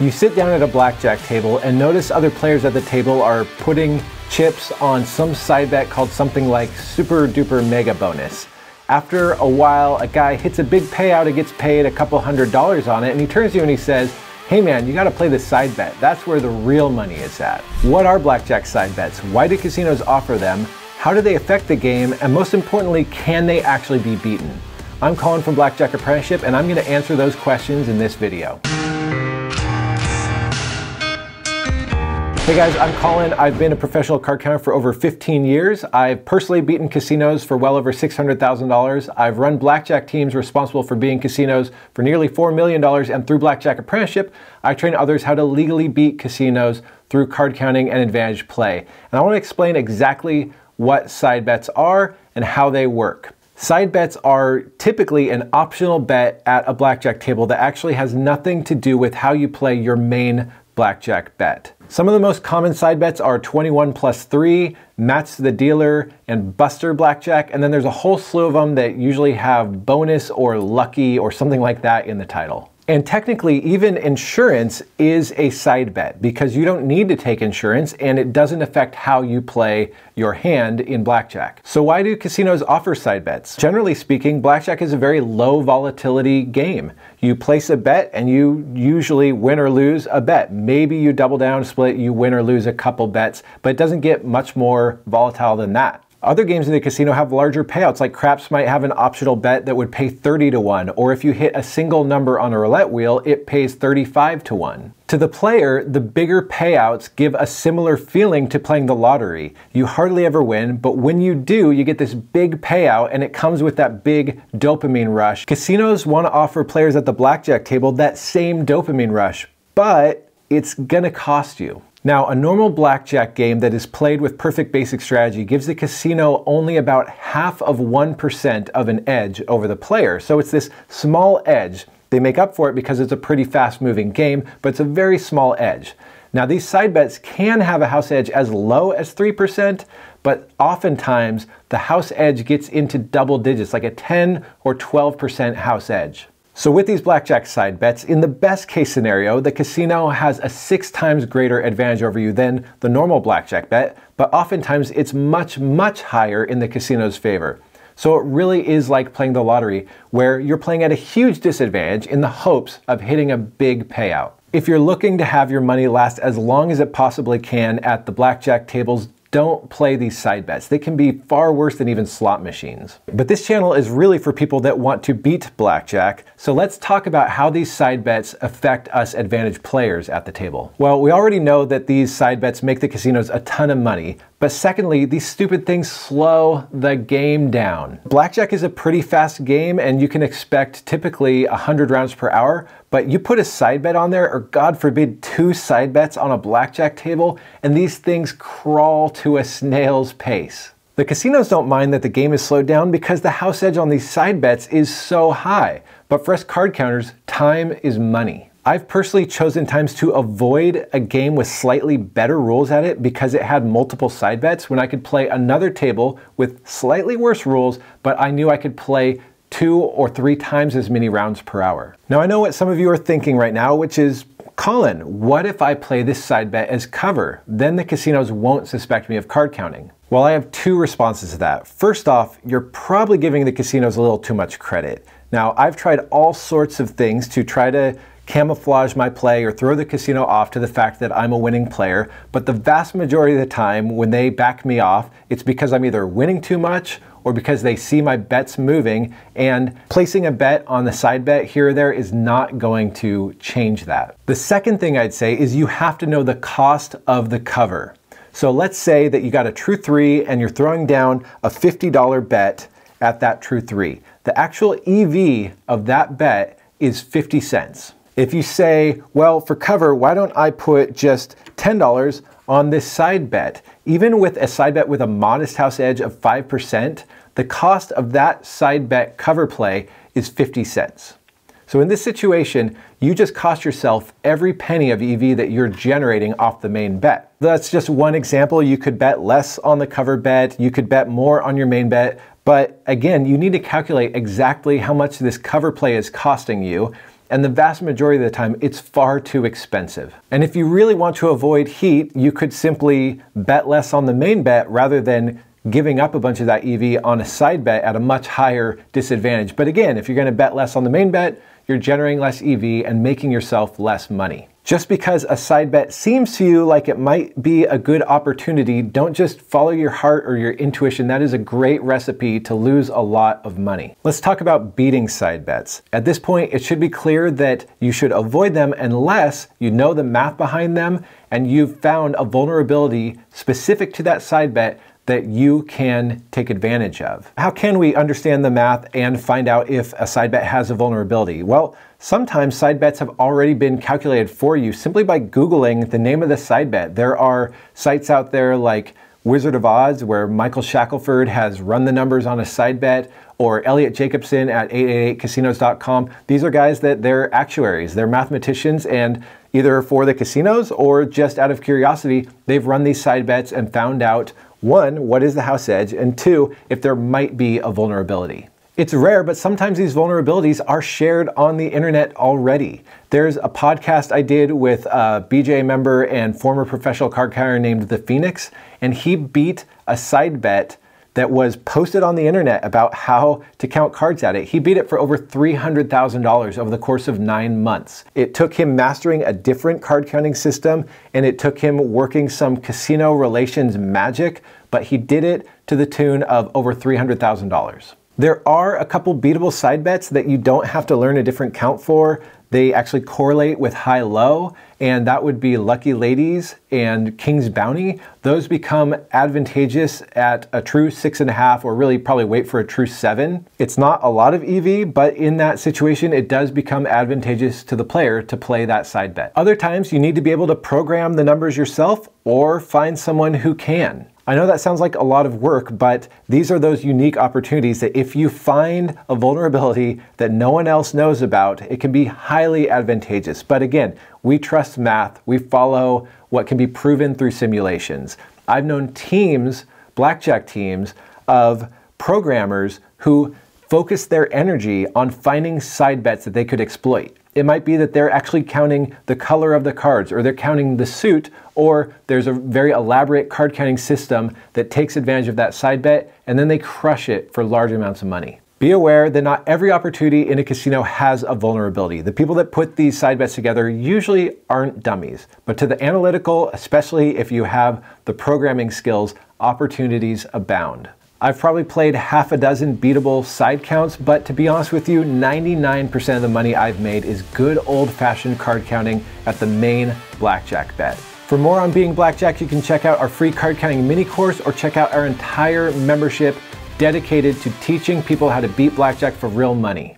You sit down at a blackjack table and notice other players at the table are putting chips on some side bet called something like super duper mega bonus. After a while, a guy hits a big payout and gets paid a couple hundred dollars on it, and he turns to you and he says, Hey man, you gotta play the side bet. That's where the real money is at. What are blackjack side bets? Why do casinos offer them? How do they affect the game? And most importantly, can they actually be beaten? I'm Colin from Blackjack Apprenticeship, and I'm gonna answer those questions in this video. Hey guys, I'm Colin. I've been a professional card counter for over 15 years. I've personally beaten casinos for well over $600,000. I've run blackjack teams responsible for beating casinos for nearly $4 million, and through Blackjack Apprenticeship, I train others how to legally beat casinos through card counting and advantage play. And I want to explain exactly what side bets are and how they work. Side bets are typically an optional bet at a blackjack table that actually has nothing to do with how you play your main blackjack bet. Some of the most common side bets are 21 plus 3, Match the Dealer, and Buster Blackjack, and then there's a whole slew of them that usually have bonus or lucky or something like that in the title. And technically, even insurance is a side bet because you don't need to take insurance and it doesn't affect how you play your hand in blackjack. So, why do casinos offer side bets? Generally speaking, blackjack is a very low volatility game. You place a bet and you usually win or lose a bet. Maybe you double down, split, you win or lose a couple bets, but it doesn't get much more volatile than that. Other games in the casino have larger payouts, like craps might have an optional bet that would pay 30 to 1, or if you hit a single number on a roulette wheel, it pays 35 to 1. To the player, the bigger payouts give a similar feeling to playing the lottery. You hardly ever win, but when you do, you get this big payout and it comes with that big dopamine rush. Casinos want to offer players at the blackjack table that same dopamine rush, but it's gonna cost you. Now, a normal blackjack game that is played with perfect basic strategy gives the casino only about half of 1% of an edge over the player. So it's this small edge. They make up for it because it's a pretty fast moving game, but it's a very small edge. Now, these side bets can have a house edge as low as 3%, but oftentimes the house edge gets into double digits, like a 10 or 12% house edge. So with these blackjack side bets, in the best case scenario, the casino has a six times greater advantage over you than the normal blackjack bet, but oftentimes it's much, much higher in the casino's favor. So it really is like playing the lottery, where you're playing at a huge disadvantage in the hopes of hitting a big payout. If you're looking to have your money last as long as it possibly can at the blackjack tables, don't play these side bets. They can be far worse than even slot machines. But this channel is really for people that want to beat blackjack, so let's talk about how these side bets affect us advantage players at the table. Well, we already know that these side bets make the casinos a ton of money, but secondly, these stupid things slow the game down. Blackjack is a pretty fast game and you can expect typically 100 rounds per hour, but you put a side bet on there, or God forbid, two side bets on a blackjack table, and these things crawl to a snail's pace. The casinos don't mind that the game is slowed down because the house edge on these side bets is so high. But for us card counters, time is money. I've personally chosen times to avoid a game with slightly better rules at it because it had multiple side bets when I could play another table with slightly worse rules, but I knew I could play two or three times as many rounds per hour. Now I know what some of you are thinking right now, which is, Colin, what if I play this side bet as cover? Then the casinos won't suspect me of card counting. Well, I have two responses to that. First off, you're probably giving the casinos a little too much credit. Now, I've tried all sorts of things to try to camouflage my play or throw the casino off to the fact that I'm a winning player, but the vast majority of the time when they back me off, it's because I'm either winning too much or because they see my bets moving and placing a bet on the side bet here or there is not going to change that. The second thing I'd say is you have to know the cost of the cover. So let's say that you got a true three and you're throwing down a $50 bet at that true three. The actual EV of that bet is 50 cents. If you say, well, for cover, why don't I put just $10 on this side bet? Even with a side bet with a modest house edge of 5%, the cost of that side bet cover play is 50 cents. So in this situation, you just cost yourself every penny of EV that you're generating off the main bet. That's just one example. You could bet less on the cover bet, you could bet more on your main bet, but again, you need to calculate exactly how much this cover play is costing you and the vast majority of the time it's far too expensive. And if you really want to avoid heat, you could simply bet less on the main bet rather than giving up a bunch of that EV on a side bet at a much higher disadvantage. But again, if you're going to bet less on the main bet, you're generating less EV and making yourself less money. Just because a side bet seems to you like it might be a good opportunity, don't just follow your heart or your intuition. That is a great recipe to lose a lot of money. Let's talk about beating side bets. At this point, it should be clear that you should avoid them unless you know the math behind them and you've found a vulnerability specific to that side bet that you can take advantage of. How can we understand the math and find out if a side bet has a vulnerability? Well, sometimes side bets have already been calculated for you simply by Googling the name of the side bet. There are sites out there like Wizard of Odds where Michael Shackleford has run the numbers on a side bet or Eliot Jacobson at 888casinos.com. These are guys that they're actuaries, they're mathematicians and either for the casinos or just out of curiosity, they've run these side bets and found out one, what is the house edge? And two, if there might be a vulnerability. It's rare, but sometimes these vulnerabilities are shared on the internet already. There's a podcast I did with a BJ member and former professional card counter named The Phoenix, and he beat a side bet that was posted on the internet about how to count cards at it. He beat it for over $300,000 over the course of nine months. It took him mastering a different card counting system and it took him working some casino relations magic, but he did it to the tune of over $300,000. There are a couple beatable side bets that you don't have to learn a different count for. They actually correlate with high-low, and that would be Lucky Ladies and King's Bounty. Those become advantageous at a true six and a half, or really probably wait for a true seven. It's not a lot of EV, but in that situation, it does become advantageous to the player to play that side bet. Other times, you need to be able to program the numbers yourself or find someone who can. I know that sounds like a lot of work, but these are those unique opportunities that if you find a vulnerability that no one else knows about, it can be highly advantageous. But again, we trust math. We follow what can be proven through simulations. I've known teams, blackjack teams, of programmers who focus their energy on finding side bets that they could exploit. It might be that they're actually counting the color of the cards, or they're counting the suit, or there's a very elaborate card counting system that takes advantage of that side bet, and then they crush it for large amounts of money. Be aware that not every opportunity in a casino has a vulnerability. The people that put these side bets together usually aren't dummies, but to the analytical, especially if you have the programming skills, opportunities abound. I've probably played half a dozen beatable side counts, but to be honest with you, 99% of the money I've made is good old fashioned card counting at the main blackjack bet. For more on being blackjack, you can check out our free card counting mini course or check out our entire membership dedicated to teaching people how to beat blackjack for real money.